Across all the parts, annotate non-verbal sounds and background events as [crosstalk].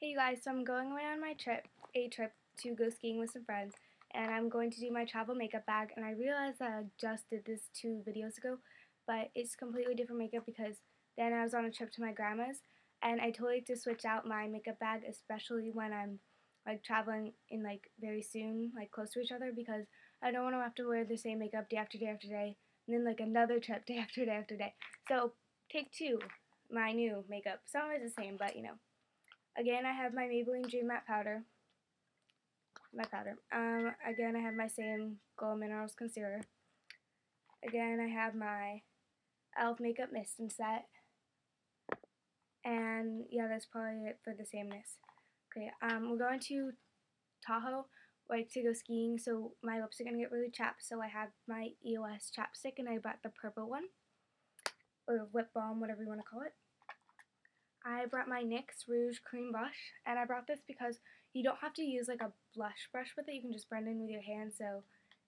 Hey you guys, so I'm going away on my trip, a trip to go skiing with some friends, and I'm going to do my travel makeup bag, and I realized that I just did this two videos ago, but it's completely different makeup because then I was on a trip to my grandma's, and I totally to switch out my makeup bag, especially when I'm like traveling in like very soon, like close to each other, because I don't want to have to wear the same makeup day after day after day, and then like another [laughs] trip day after day after day. So take two, my new makeup. Some of it's the same, but you know. Again, I have my Maybelline Dream Matte Powder. My powder. Um, again, I have my same Glo Minerals Concealer. Again, I have my e.l.f. Makeup Mist and Set. And yeah, that's probably it for the sameness. Okay, um, we're going to Tahoe, like to go skiing, so my lips are going to get really chapped, so I have my EOS chapstick, and I bought the purple one, or lip balm, whatever you want to call it. I brought my NYX Rouge Cream Blush, and I brought this because you don't have to use like a blush brush with it. You can just blend in with your hand, so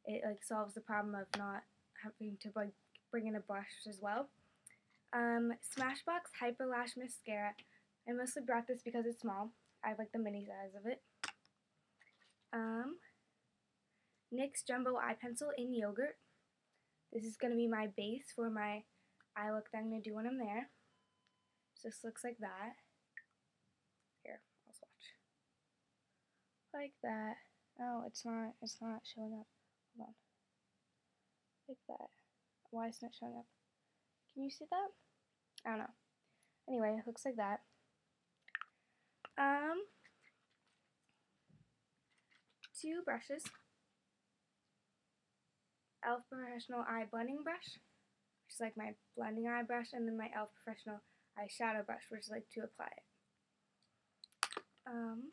it like solves the problem of not having to like bring in a brush as well. Um, Smashbox Hyper Lash Mascara. I mostly brought this because it's small. I have like the mini size of it. Um, NYX Jumbo Eye Pencil in Yogurt. This is going to be my base for my eye look that I'm going to do when I'm there. This looks like that. Here, I'll swatch. Like that. Oh, it's not, it's not showing up. Hold on. Like that. Why is it not showing up? Can you see that? I don't know. Anyway, it looks like that. Um, two brushes. e.l.f. Professional Eye Blending Brush, which is like my blending eye brush, and then my e.l.f. Professional eyeshadow brush, which is like to apply it. Um,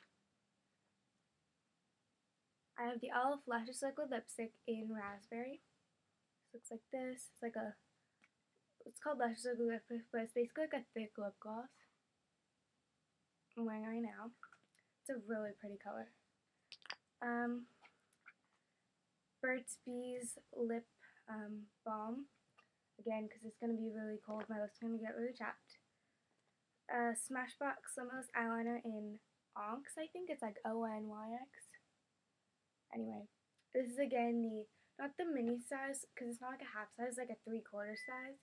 I have the e.l.f. Luscious Liquid Lipstick in Raspberry. This looks like this. It's like a, it's called Luscious Liquid Lipstick, but it's basically like a thick lip gloss. I'm wearing right now. It's a really pretty color. Um, Burt's Bees Lip um, Balm. Again, because it's going to be really cold, my lips are going to get really chapped a Smashbox Limitless Eyeliner in Onyx, I think. It's like O-N-Y-X. Anyway, this is again the, not the mini size, because it's not like a half size, like a three-quarter size.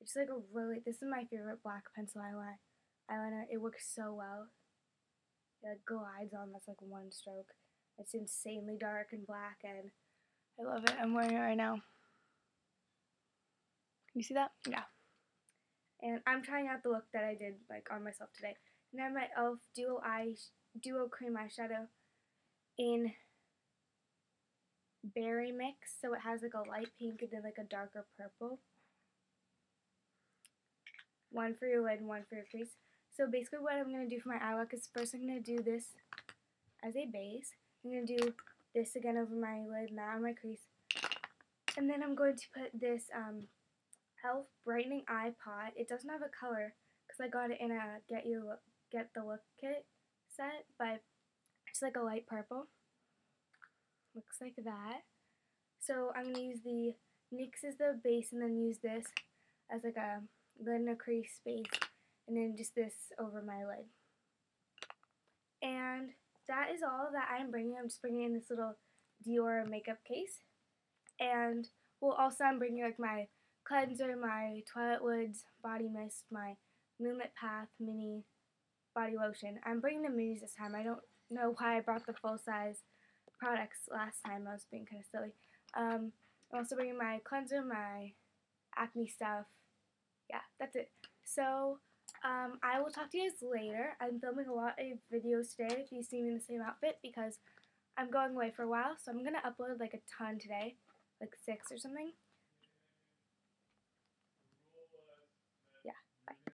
It's like a really, this is my favorite black pencil eyeliner. It works so well. It glides on that's like one stroke. It's insanely dark and black, and I love it. I'm wearing it right now. Can you see that? Yeah. And I'm trying out the look that I did like on myself today. And I have my e.l.f. Duo Eye Duo Cream Eyeshadow in Berry Mix. So it has like a light pink and then like a darker purple. One for your lid one for your crease. So basically what I'm going to do for my eye look is first I'm going to do this as a base. I'm going to do this again over my lid and that on my crease. And then I'm going to put this um, e.l.f. Brightening Eye Pot. It doesn't have a color because I got it in a Get You Look, Get the Look kit set, but it's like a light purple. Looks like that. So I'm going to use the NYX as the base and then use this as like a lid and a crease base and then just this over my lid. And that is all that I'm bringing. I'm just bringing in this little Dior makeup case. And well, also I'm bringing like my cleanser, my Twilight Woods body mist, my Moonlit Path mini body lotion. I'm bringing the minis this time. I don't know why I brought the full size products last time. I was being kind of silly. Um, I'm also bringing my cleanser, my acne stuff. Yeah, that's it. So, um, I will talk to you guys later. I'm filming a lot of videos today if you see me in the same outfit because I'm going away for a while. So I'm going to upload like a ton today, like six or something.